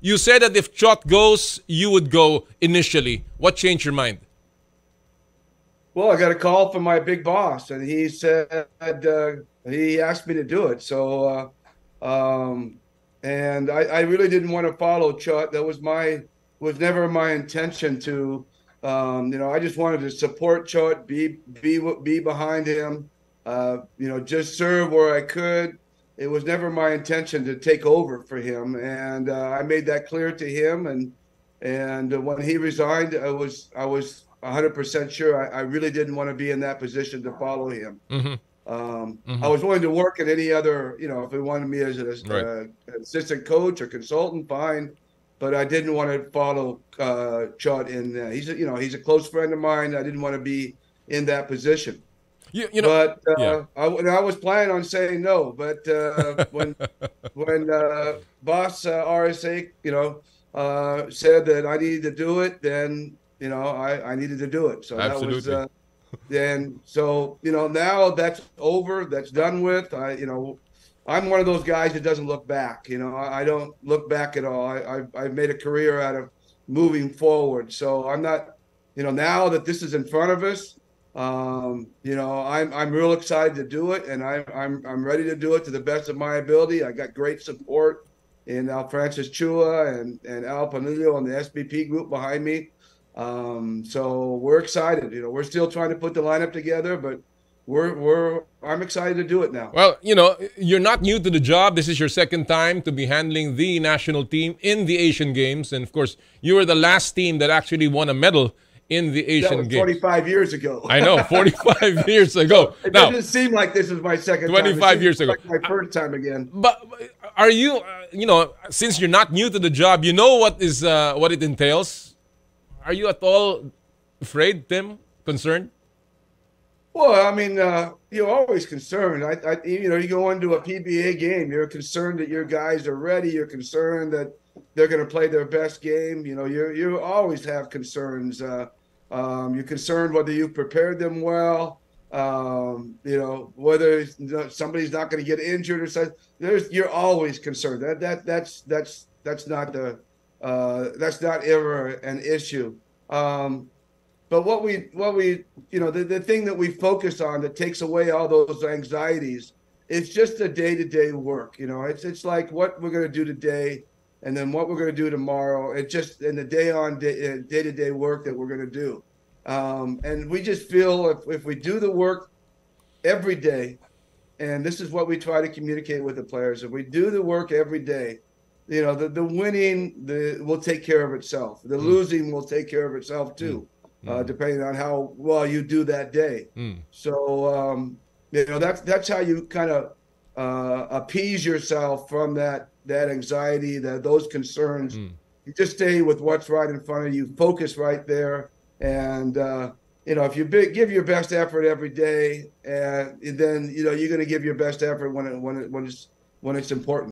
You said that if Chot goes, you would go initially. What changed your mind? Well, I got a call from my big boss, and he said uh, he asked me to do it. So, uh, um, and I, I, really didn't want to follow Chot. That was my was never my intention to. Um, you know, I just wanted to support Chot, be be be behind him. Uh, you know, just serve where I could. It was never my intention to take over for him, and uh, I made that clear to him. And and when he resigned, I was I was 100% sure I, I, really didn't want to be in that position to follow him. Mm-hmm. Um, mm-hmm. I was willing to work at any other, you know, if he wanted me as an right. uh, assistant coach or consultant, fine. But I didn't want to follow uh, Chot in. Uh, he's, a, you know, he's a close friend of mine. I didn't want to be in that position. You, you know, but uh, yeah. I, I, was planning on saying no. But uh, when when uh, boss uh, RSA, you know, uh, said that I needed to do it, then you know, I, I needed to do it. So Absolutely. that was, uh, and so, you know, now that's over, that's done with. I, you know, I'm one of those guys that doesn't look back. You know, I, I don't look back at all. I, I've, I've made a career out of moving forward. So I'm not, you know, now that this is in front of us, um, you know, I'm, I'm real excited to do it and I'm I'm, I'm ready to do it to the best of my ability. I got great support in Al Francis Chua and, and Al Panlilio and the SBP group behind me. Um, so we're excited. You know, we're still trying to put the lineup together, but we're we're I'm excited to do it now. Well, you know, you're not new to the job. This is your second time to be handling the national team in the Asian Games, and of course, you were the last team that actually won a medal in the Asian that was Games. 45 years ago. I know, 45 years ago. It now, doesn't seem like this is my second 25 years ago. Like my first time again. But are you, uh, you know, since you're not new to the job, you know what is uh, what it entails are you at all afraid, Tim? Concerned? Well, I mean, uh, you're always concerned. I, I, you know, you go into a PBA game, you're concerned that your guys are ready. You're concerned that they're going to play their best game. You know, you you always have concerns. Uh, um, you're concerned whether you've prepared them well. Um, you know, whether somebody's not going to get injured or something. There's you're always concerned. That that that's that's that's not the uh, that's not ever an issue. Um, but what we what we you know the, the thing that we focus on that takes away all those anxieties it's just the day-to-day work you know it's it's like what we're going to do today and then what we're going to do tomorrow it's just in the day on day, uh, day-to-day work that we're going to do um, and we just feel if, if we do the work every day and this is what we try to communicate with the players if we do the work every day you know the, the winning the will take care of itself the mm. losing will take care of itself too mm. uh, mm. depending on how well you do that day mm. so um, you know that's that's how you kind of uh, appease yourself from that that anxiety that those concerns. Mm. you just stay with what's right in front of you. Focus right there. And uh, you know if you be, give your best effort every day and, and then you know you're going to give your best effort when it when it when it's when it's important